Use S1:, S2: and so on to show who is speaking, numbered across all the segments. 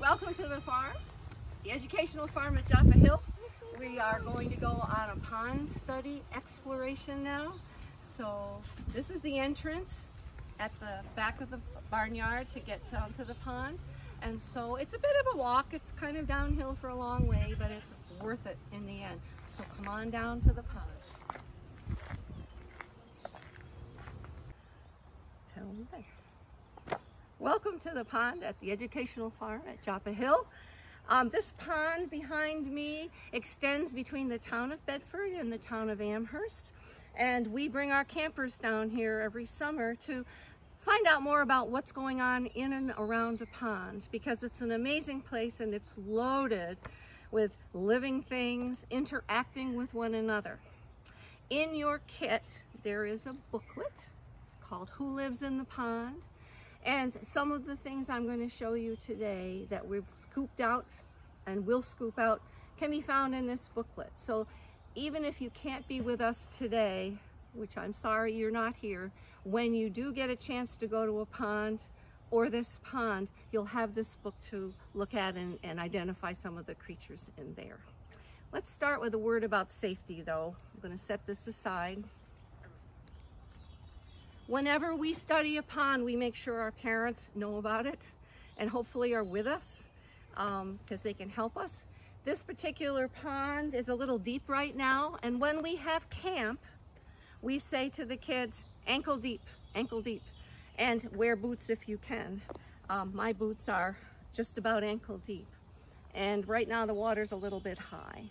S1: Welcome to the farm, the educational farm at Joppa Hill. We are going to go on a pond study exploration now. So this is the entrance at the back of the barnyard to get down to the pond. And so it's a bit of a walk. It's kind of downhill for a long way, but it's worth it in the end. So come on down to the pond. Tell me there. Welcome to the pond at the Educational Farm at Joppa Hill. Um, this pond behind me extends between the town of Bedford and the town of Amherst. And we bring our campers down here every summer to find out more about what's going on in and around a pond because it's an amazing place and it's loaded with living things interacting with one another. In your kit, there is a booklet called Who Lives in the Pond? And some of the things I'm going to show you today that we've scooped out and will scoop out can be found in this booklet. So even if you can't be with us today, which I'm sorry you're not here, when you do get a chance to go to a pond or this pond, you'll have this book to look at and, and identify some of the creatures in there. Let's start with a word about safety though. I'm going to set this aside. Whenever we study a pond, we make sure our parents know about it and hopefully are with us because um, they can help us. This particular pond is a little deep right now and when we have camp, we say to the kids, ankle deep, ankle deep, and wear boots if you can. Um, my boots are just about ankle deep. And right now the water's a little bit high.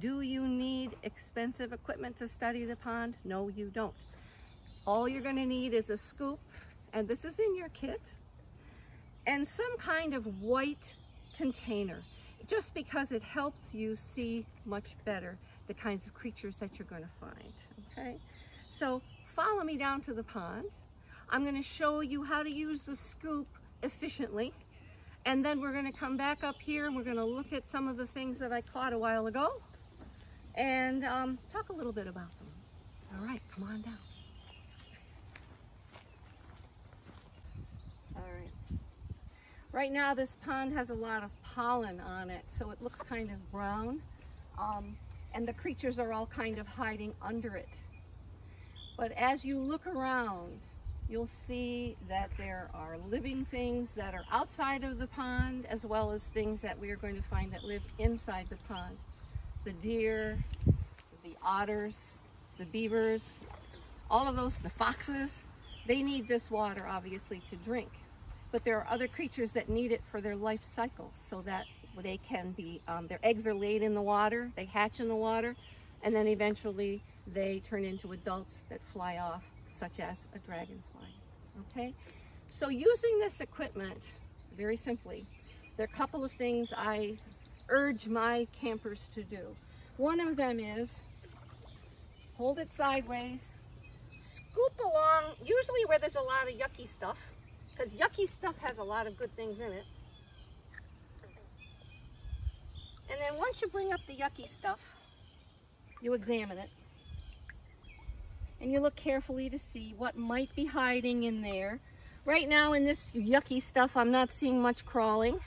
S1: Do you need expensive equipment to study the pond? No, you don't. All you're gonna need is a scoop, and this is in your kit, and some kind of white container, just because it helps you see much better the kinds of creatures that you're gonna find, okay? So follow me down to the pond. I'm gonna show you how to use the scoop efficiently. And then we're gonna come back up here and we're gonna look at some of the things that I caught a while ago and um, talk a little bit about them. All right, come on down. All right. Right now this pond has a lot of pollen on it, so it looks kind of brown. Um, and the creatures are all kind of hiding under it. But as you look around, you'll see that there are living things that are outside of the pond as well as things that we are going to find that live inside the pond. The deer, the otters, the beavers, all of those, the foxes, they need this water obviously to drink. But there are other creatures that need it for their life cycle so that they can be, um, their eggs are laid in the water, they hatch in the water, and then eventually they turn into adults that fly off, such as a dragonfly, okay? So using this equipment, very simply, there are a couple of things I urge my campers to do. One of them is hold it sideways, scoop along, usually where there's a lot of yucky stuff, because yucky stuff has a lot of good things in it. And then once you bring up the yucky stuff, you examine it and you look carefully to see what might be hiding in there. Right now in this yucky stuff, I'm not seeing much crawling.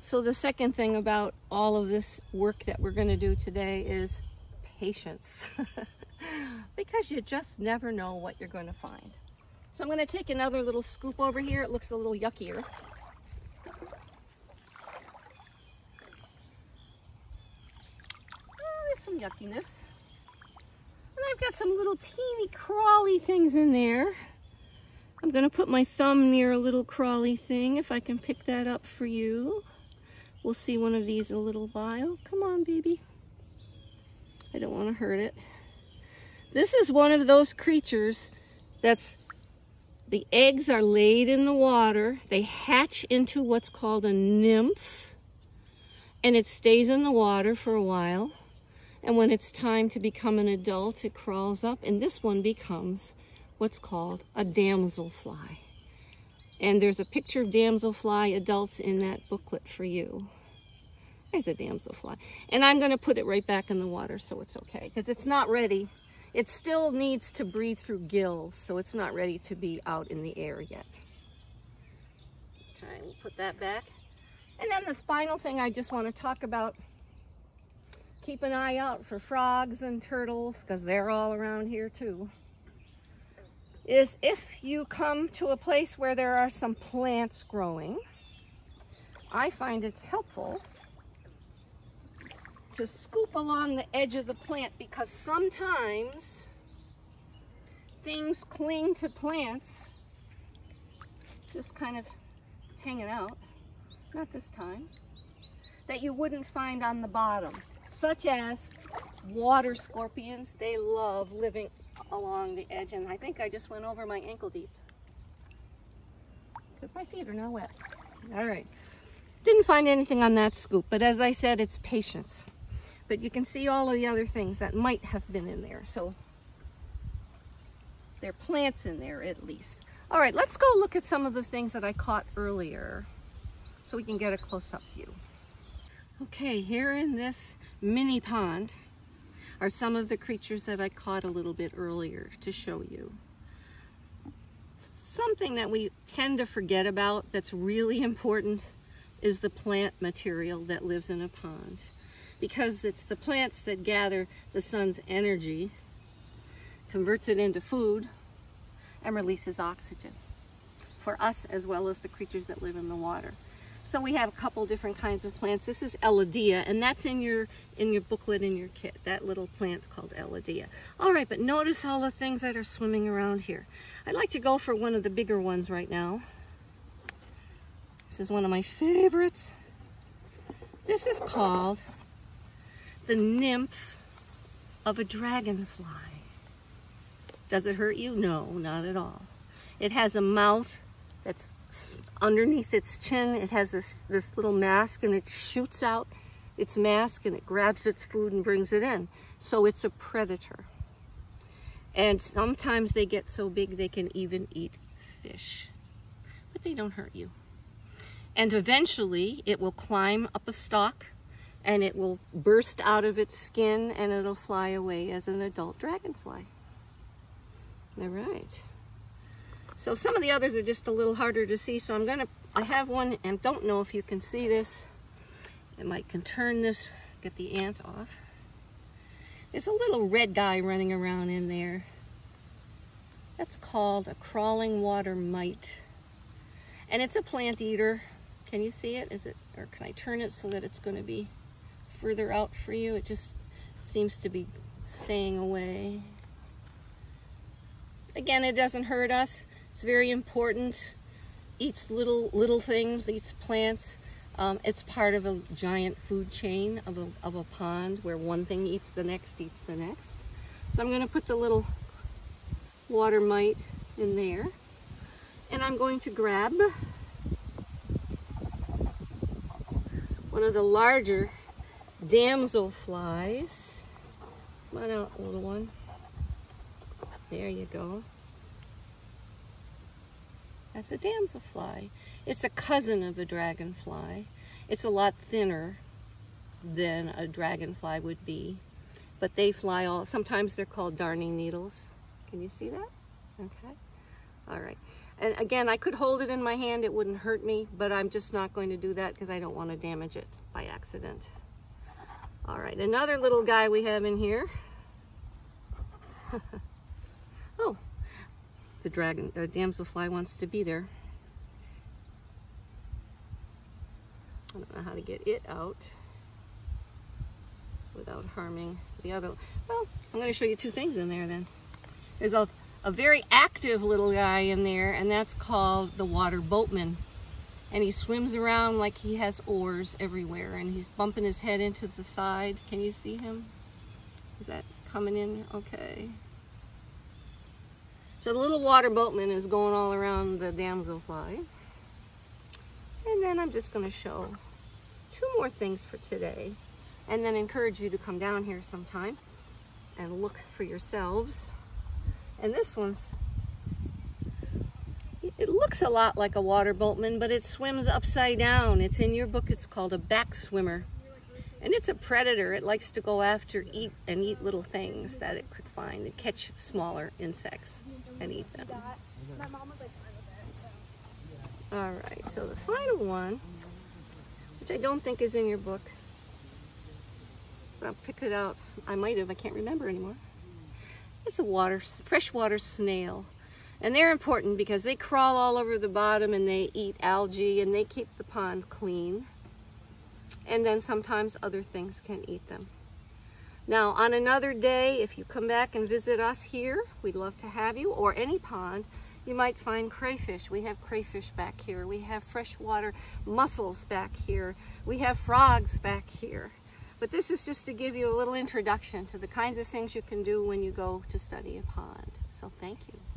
S1: So the second thing about all of this work that we're gonna do today is patience. because you just never know what you're gonna find. So I'm gonna take another little scoop over here. It looks a little yuckier. Oh, there's some yuckiness. And I've got some little teeny crawly things in there. I'm gonna put my thumb near a little crawly thing if I can pick that up for you. We'll see one of these in a little while. Come on, baby. I don't wanna hurt it. This is one of those creatures that's, the eggs are laid in the water. They hatch into what's called a nymph and it stays in the water for a while. And when it's time to become an adult, it crawls up. And this one becomes what's called a damselfly. And there's a picture of damselfly adults in that booklet for you. There's a damselfly. And I'm going to put it right back in the water so it's okay. Because it's not ready. It still needs to breathe through gills. So it's not ready to be out in the air yet. Okay, we'll put that back. And then the final thing I just want to talk about, keep an eye out for frogs and turtles because they're all around here too, is if you come to a place where there are some plants growing, I find it's helpful to scoop along the edge of the plant because sometimes things cling to plants just kind of hanging out, not this time, that you wouldn't find on the bottom, such as water scorpions. They love living along the edge, and I think I just went over my ankle deep because my feet are now wet. All right. Didn't find anything on that scoop, but as I said, it's patience. But you can see all of the other things that might have been in there. So there are plants in there at least. All right, let's go look at some of the things that I caught earlier so we can get a close-up view. Okay, here in this mini pond are some of the creatures that I caught a little bit earlier to show you. Something that we tend to forget about that's really important is the plant material that lives in a pond because it's the plants that gather the sun's energy, converts it into food, and releases oxygen for us as well as the creatures that live in the water. So we have a couple different kinds of plants. This is Elodea, and that's in your in your booklet in your kit. That little plant's called Elodea. All right, but notice all the things that are swimming around here. I'd like to go for one of the bigger ones right now. This is one of my favorites. This is called the nymph of a dragonfly. Does it hurt you? No, not at all. It has a mouth that's underneath its chin. It has this, this little mask and it shoots out its mask and it grabs its food and brings it in. So it's a predator. And sometimes they get so big they can even eat fish. But they don't hurt you. And eventually it will climb up a stalk and it will burst out of its skin and it'll fly away as an adult dragonfly. All right. So some of the others are just a little harder to see. So I'm gonna, I have one and don't know if you can see this. I might can turn this, get the ant off. There's a little red guy running around in there. That's called a crawling water mite. And it's a plant eater. Can you see it? Is it, or can I turn it so that it's gonna be further out for you. It just seems to be staying away. Again, it doesn't hurt us. It's very important. Eats little little things, eats plants. Um, it's part of a giant food chain of a, of a pond where one thing eats the next, eats the next. So I'm going to put the little water mite in there. And I'm going to grab one of the larger damselflies. Come on out, little one. There you go. That's a damselfly. It's a cousin of a dragonfly. It's a lot thinner than a dragonfly would be. But they fly all, sometimes they're called darning needles. Can you see that? Okay. All right. And again, I could hold it in my hand. It wouldn't hurt me, but I'm just not going to do that because I don't want to damage it by accident. All right, another little guy we have in here. oh, the dragon, the damselfly wants to be there. I don't know how to get it out without harming the other. Well, I'm going to show you two things in there then. There's a, a very active little guy in there, and that's called the water boatman and he swims around like he has oars everywhere and he's bumping his head into the side. Can you see him? Is that coming in okay? So the little water boatman is going all around the damselfly. And then I'm just going to show two more things for today and then encourage you to come down here sometime and look for yourselves. And this one's it looks a lot like a water boatman, but it swims upside down. It's in your book. It's called a back swimmer. And it's a predator. It likes to go after eat and eat little things that it could find and catch smaller insects and eat them. All right, so the final one, which I don't think is in your book, but I'll pick it out. I might have, I can't remember anymore. It's a water, freshwater snail. And they're important because they crawl all over the bottom and they eat algae and they keep the pond clean. And then sometimes other things can eat them. Now, on another day, if you come back and visit us here, we'd love to have you, or any pond, you might find crayfish. We have crayfish back here. We have freshwater mussels back here. We have frogs back here. But this is just to give you a little introduction to the kinds of things you can do when you go to study a pond. So thank you.